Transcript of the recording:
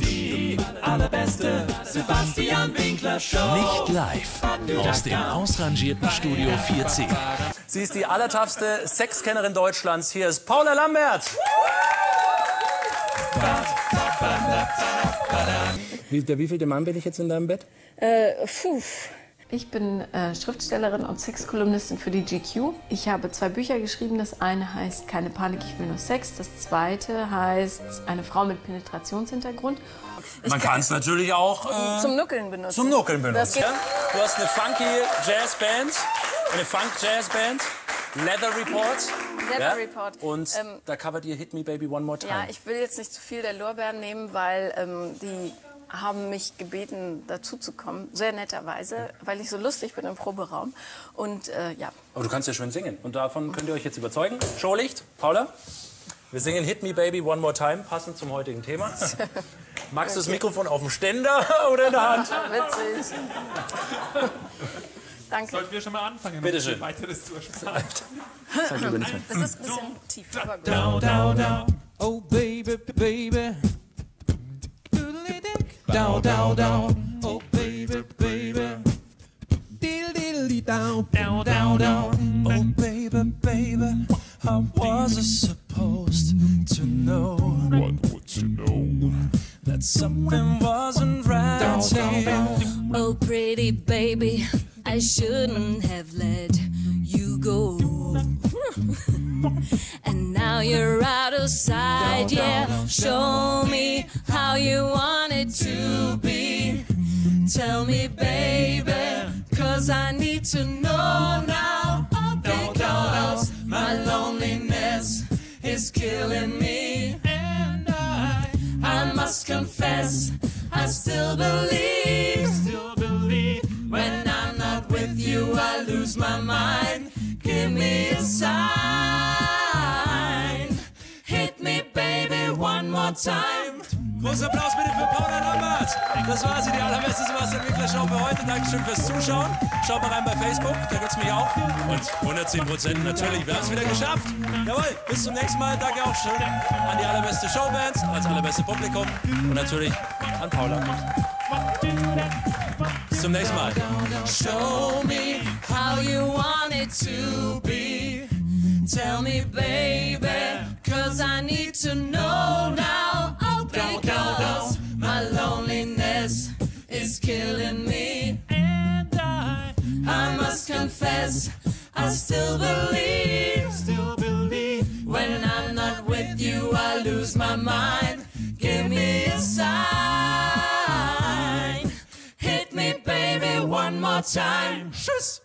Die allerbeste Sebastian Winkler Show. Nicht live aus dem ausrangierten Studio 4C. Sie ist die allertoughste Sexkennerin Deutschlands. Hier ist Paula Lambert. Wie, der wievielte Mann bin ich jetzt in deinem Bett? Äh, puh. Ich bin äh, Schriftstellerin und Sexkolumnistin für die GQ. Ich habe zwei Bücher geschrieben. Das eine heißt Keine Panik, ich will nur Sex. Das zweite heißt Eine Frau mit Penetrationshintergrund. Man kann es natürlich auch äh, Zum Nuckeln benutzen. zum Nuckeln benutzen. Ja? Du hast eine funky Jazzband, eine Funk-Jazzband, Leather Report. Leather Report. Und Ähm, da covert ihr Hit Me Baby One More Time. Ja, ich will jetzt nicht zu viel der Lorbeeren nehmen, weil ähm, die haben mich gebeten, dazu zu kommen, sehr netterweise, weil ich so lustig bin im Proberaum. Und äh, ja, Aber du kannst ja schön singen. Und davon könnt ihr euch jetzt überzeugen. Showlicht, Paula. Wir singen Hit Me Baby One More Time, passend zum heutigen Thema. Magst du das Mikrofon auf dem Ständer oder in der Hand? witzig. Danke. Sollten wir schon mal anfangen, Bitte schön. weiteres zu ersparen. Mehr. Das ist ein bisschen tief, aber gut. Down, down, down. Oh baby, baby. Down, down, down. Oh baby, baby. Diddle diddle down. Down, down, down. Oh, baby, baby, how was I supposed to know? That something wasn't right. here? Oh, pretty baby, I shouldn't have let you go. and now you're out of sight, yeah. Show me how you want it to be. Tell me, baby, cause I need to know now. Oh, because my loneliness is killing me. And I, I must confess, I still believe. Still believe When I'm not with you, I lose my mind. Give me a sign. Hit me, baby, one more time. Großer Applaus bitte für Paula Lambert. Das war sie, die allerbeste Sebastian Winkler Show für heute. Dankeschön fürs Zuschauen. Schaut mal rein bei Facebook, da gibt's mich auch. Und 110 Prozent natürlich, wir haben es wieder geschafft. Jawohl, bis zum nächsten Mal. Danke auch schön an die allerbeste Showband, als allerbeste Publikum und natürlich an Paula. Bis zum nächsten Mal. Show me how you want it to be. Tell me, baby, cause I need to know now. Oh, because my loneliness is killing me. and I I must confess, I still believe. still believe When I'm not with you, I lose my mind. Give me a sign. Hit me, baby, one more time. Tschüss.